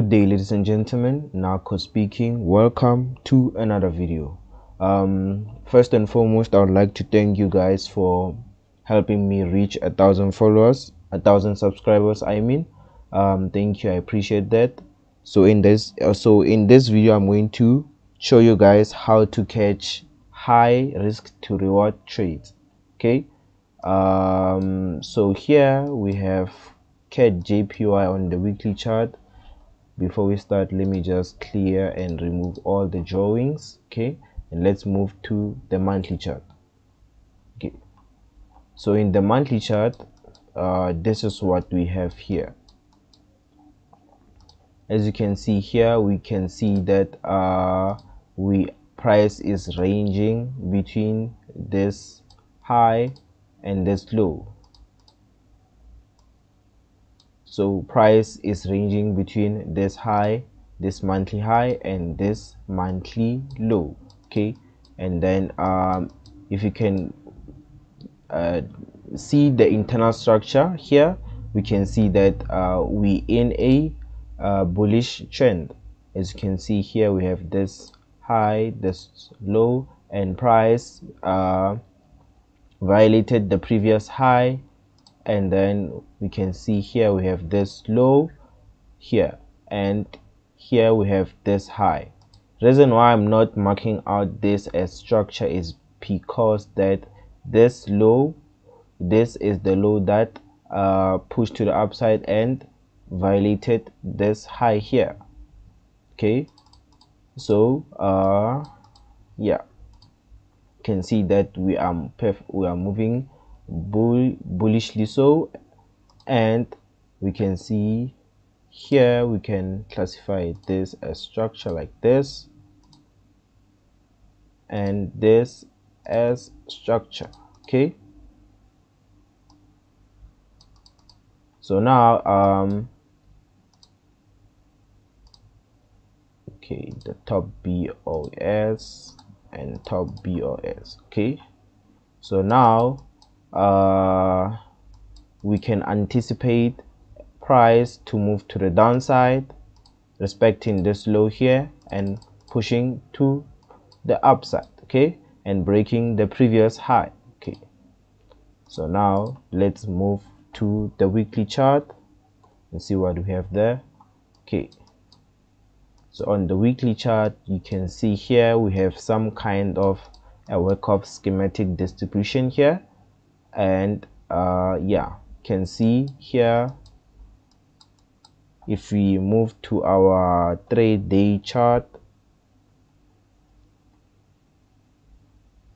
good day ladies and gentlemen. Narko speaking. Welcome to another video. Um, first and foremost i would like to thank you guys for helping me reach a thousand followers a thousand subscribers i mean. Um, thank you. I appreciate that. So in this uh, so in this video i'm going to show you guys how to catch high risk to reward trades. Okay? Um, so here we have CAD JPY on the weekly chart before we start let me just clear and remove all the drawings okay? And let's move to the monthly chart. Okay. So in the monthly chart uh, this is what we have here. As you can see here we can see that uh, we price is ranging between this high and this low so price is ranging between this high this monthly high and this monthly low okay? And then um, if you can uh, see the internal structure here we can see that uh, we in a uh, bullish trend. As you can see here we have this high this low and price uh, violated the previous high and then we can see here we have this low here and here we have this high. Reason why i'm not marking out this as structure is because that this low this is the low that uh, pushed to the upside and violated this high here. Okay? So uh yeah. Can see that we are we are moving bull bullishly so and we can see here we can classify this as structure like this and this as structure okay? So now um okay the top bos and top bos okay? So now uh, we can anticipate price to move to the downside respecting this low here and pushing to the upside okay? And breaking the previous high okay? So now let's move to the weekly chart and see what we have there okay? So on the weekly chart you can see here we have some kind of a Wyckoff schematic distribution here and uh, yeah can see here if we move to our trade day chart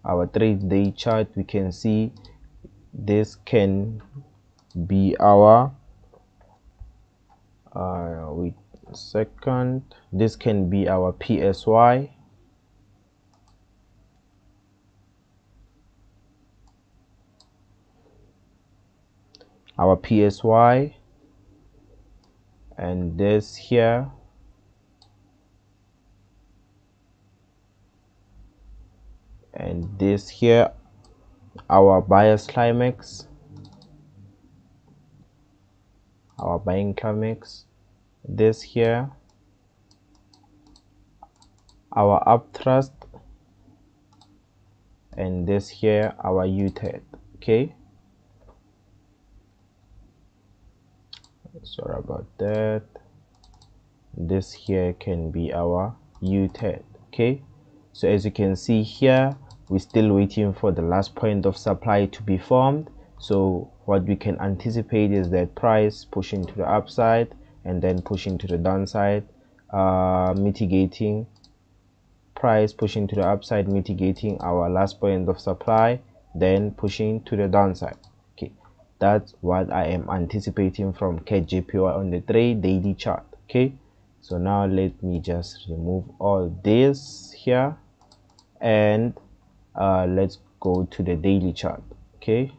our trade day chart we can see this can be our uh, wait a second. This can be our PSY our PSY and this here. And this here our bias climax. Our buying climax. This here. Our up thrust. And this here our U-turn. Okay sorry about that. This here can be our u-turn okay? So as you can see here we're still waiting for the last point of supply to be formed. So what we can anticipate is that price pushing to the upside and then pushing to the downside uh, mitigating price pushing to the upside mitigating our last point of supply then pushing to the downside that's what i am anticipating from CADJPY on the trade daily chart okay? So now let me just remove all this here and uh, let's go to the daily chart okay?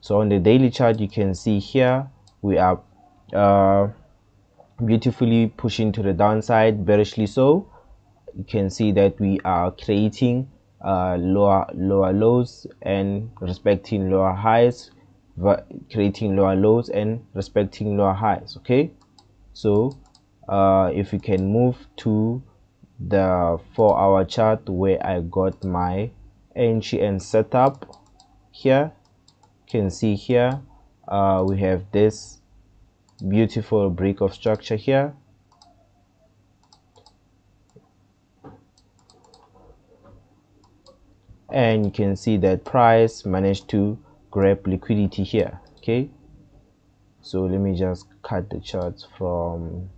So on the daily chart you can see here we are uh, beautifully pushing to the downside bearishly so. You can see that we are creating uh, lower lower lows and respecting lower highs creating lower lows and respecting lower highs okay? So uh, if we can move to the four hour chart where I got my and setup here you can see here uh, we have this beautiful break of structure here and you can see that price managed to grab liquidity here okay? So let me just cut the charts from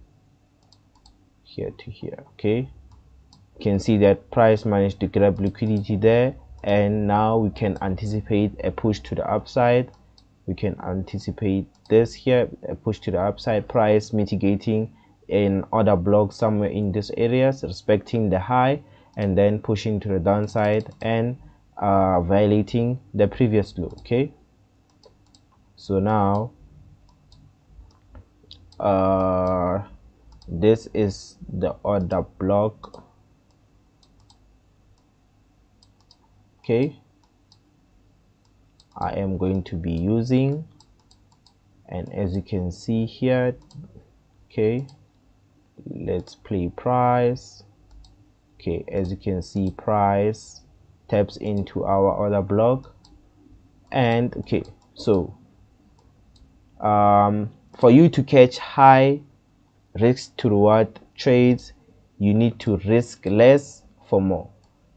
here to here okay? You can see that price managed to grab liquidity there. And now we can anticipate a push to the upside. We can anticipate this here a push to the upside price mitigating in order block somewhere in this areas respecting the high and then pushing to the downside and uh, violating the previous low okay? So now uh, this is the order block. Okay? I am going to be using and as you can see here okay? Let's play price okay as you can see price taps into our order block. And okay so um, for you to catch high risk to reward trades you need to risk less for more.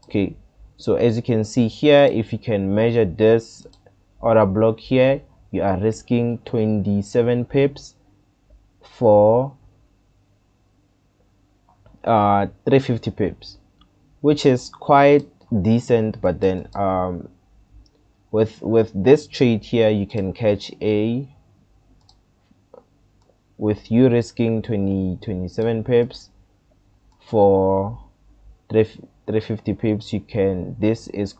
Okay so as you can see here if you can measure this order block here you are risking 27 pips for uh 350 pips which is quite decent but then um with with this trade here you can catch a with you risking 20 27 pips for 350 pips you can this is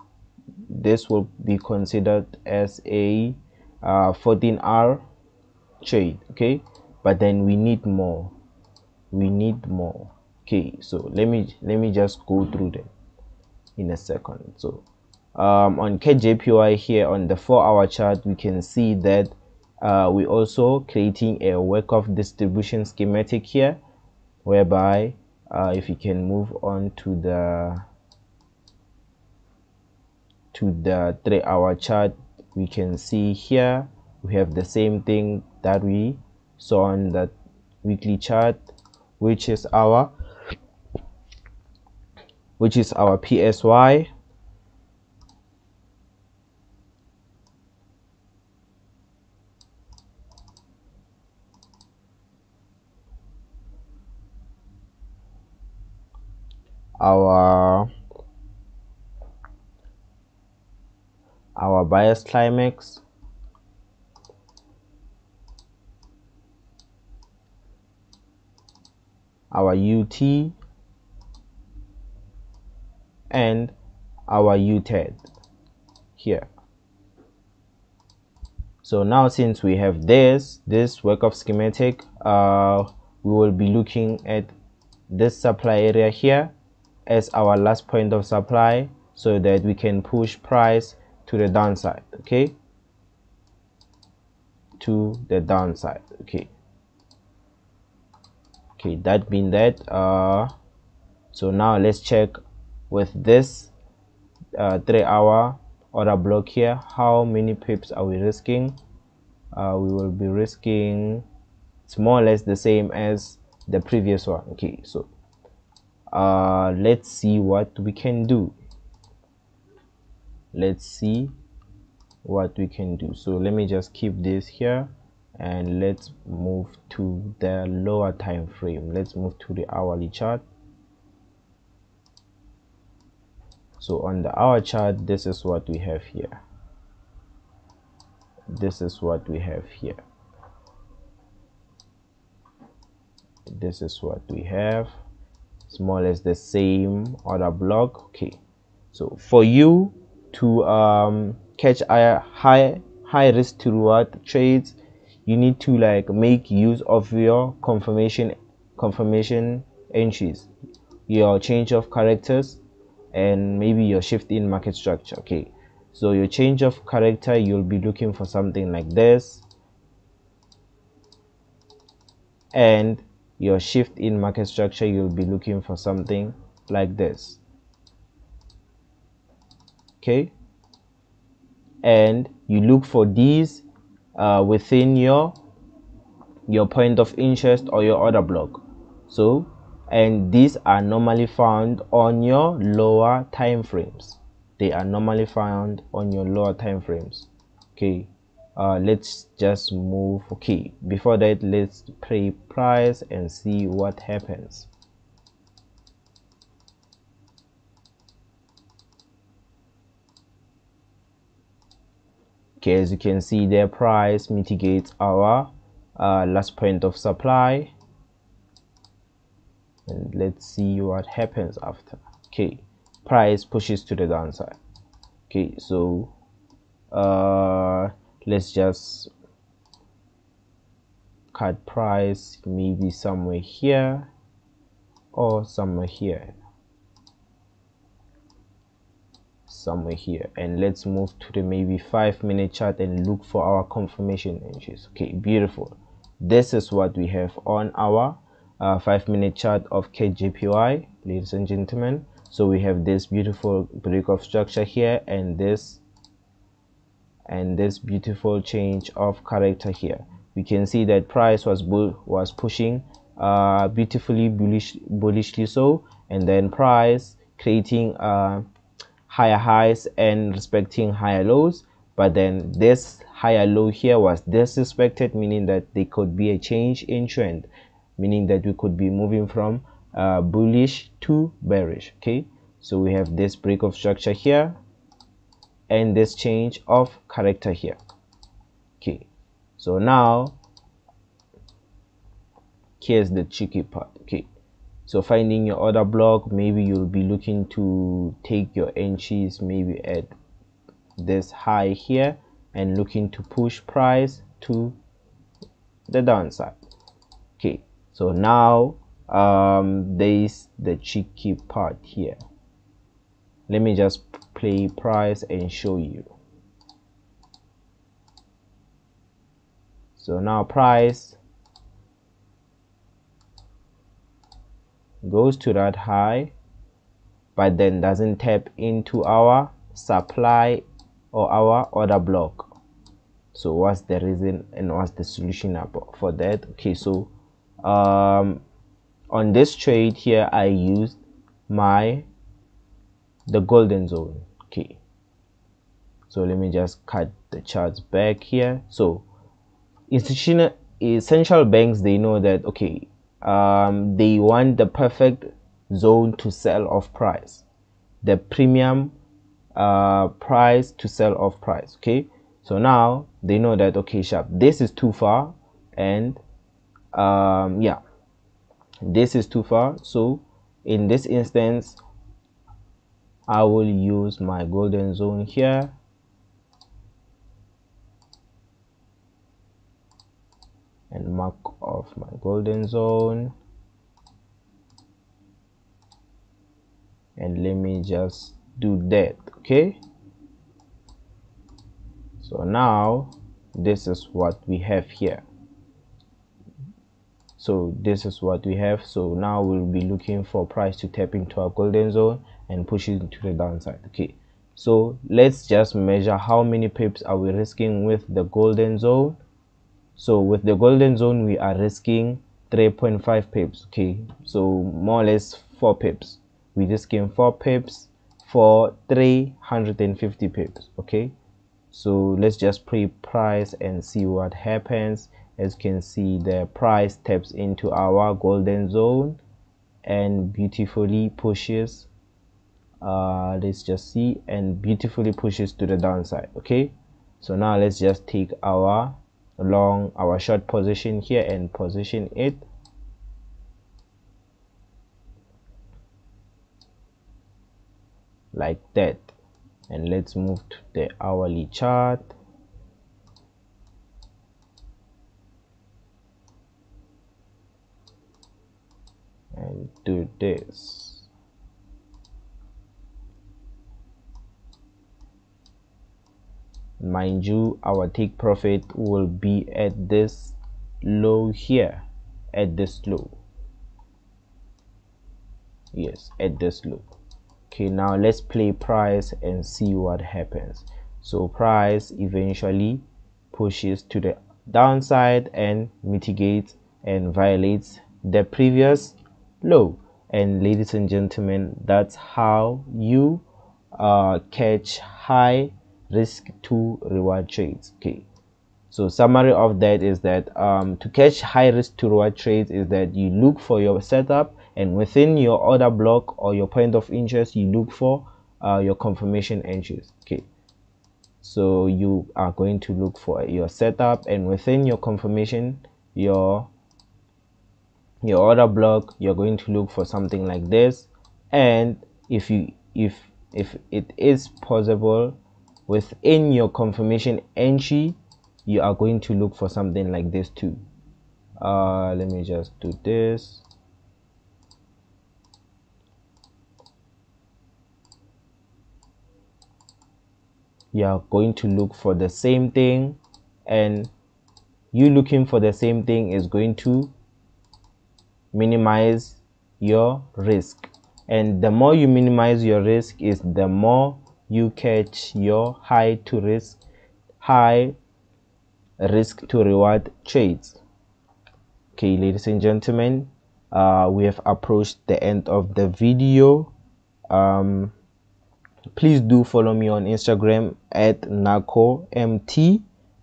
this will be considered as a uh, 14 hour trade okay? But then we need more. We need more okay so let me let me just go through them in a second. So um, on CADJPY here on the four hour chart we can see that uh, we also creating a Wyckoff distribution schematic here whereby uh, if you can move on to the to the three hour chart we can see here we have the same thing that we saw on the weekly chart which is our which is our PSY our our bias climax. Our UT and our UTAD here. So now since we have this, this Wyckoff schematic, uh, we will be looking at this supply area here as our last point of supply so that we can push price to the downside okay to the downside okay okay that being that uh so now let's check with this uh, three hour order block here how many pips are we risking? Uh, we will be risking it's more or less the same as the previous one. Okay so uh, let's see what we can do. Let's see what we can do. So let me just keep this here and let's move to the lower time frame. Let's move to the hourly chart so on the hour chart this is what we have here. This is what we have here. This is what we have. It's more or less the same order block. Okay. So for you to um, catch a high high risk to reward trades you need to like make use of your confirmation confirmation entries. Your change of characters and maybe your shift in market structure okay? So your change of character you'll be looking for something like this. And your shift in market structure you'll be looking for something like this. Okay? And you look for these uh, within your your point of interest or your order block. So and these are normally found on your lower time frames. They are normally found on your lower time frames. Okay uh, let's just move. Okay before that let's play price and see what happens. Okay as you can see their price mitigates our uh, last point of supply and let's see what happens after. Okay price pushes to the downside. Okay so uh let's just cut price maybe somewhere here or somewhere here. Somewhere here. And let's move to the maybe five minute chart and look for our confirmation entries. Okay beautiful. This is what we have on our uh, five minute chart of CADJPY ladies and gentlemen. So we have this beautiful break of structure here and this and this beautiful change of character here. We can see that price was bull was pushing uh, beautifully bullish bullishly so and then price creating uh, higher highs and respecting higher lows. But then this higher low here was disrespected meaning that there could be a change in trend meaning that we could be moving from uh, bullish to bearish okay? So we have this break of structure here and this change of character here okay? So now here's the tricky part okay? So finding your order block maybe you'll be looking to take your entries maybe at this high here and looking to push price to the downside so now um there is the tricky part here. Let me just play price and show you. So now price goes to that high but then doesn't tap into our supply or our order block. So what's the reason and what's the solution for that? Okay so um on this trade here i used my the golden zone okay so let me just cut the charts back here. So institutional essential banks they know that okay um, they want the perfect zone to sell off price. The premium uh, price to sell off price okay? So now they know that okay sharp this is too far and um, yeah. This is too far. So in this instance I will use my golden zone here. And mark off my golden zone. And let me just do that okay? So now this is what we have here so this is what we have. So now we'll be looking for price to tap into our golden zone and push it to the downside okay? So let's just measure how many pips are we risking with the golden zone. So with the golden zone we are risking 3.5 pips okay? So more or less 4 pips. We risking 4 pips for 350 pips okay? So let's just pre-price and see what happens as you can see the price taps into our golden zone and beautifully pushes uh, let's just see and beautifully pushes to the downside okay? So now let's just take our long our short position here and position it. Like that. And let's move to the hourly chart this mind you our take profit will be at this low here at this low. Yes at this low. Okay now let's play price and see what happens. So price eventually pushes to the downside and mitigates and violates the previous low and ladies and gentlemen that's how you uh, catch high risk to reward trades okay? So summary of that is that um, to catch high risk to reward trades is that you look for your setup and within your order block or your point of interest you look for uh, your confirmation entries okay? So you are going to look for your setup and within your confirmation your your order block you're going to look for something like this. And if you if if it is possible within your confirmation entry you are going to look for something like this too. Uh let me just do this. You are going to look for the same thing and you looking for the same thing is going to minimize your risk. And the more you minimize your risk is the more you catch your high to risk high risk to reward trades. Okay ladies and gentlemen uh, we have approached the end of the video. Um, please do follow me on instagram at NarkoMT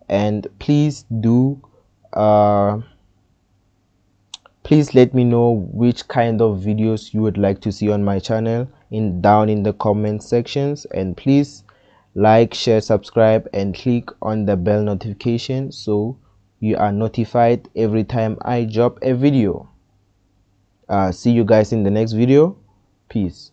and please do uh, please let me know which kind of videos you would like to see on my channel in down in the comment sections. And please like share subscribe and click on the bell notification so you are notified every time i drop a video. Uh, see you guys in the next video. Peace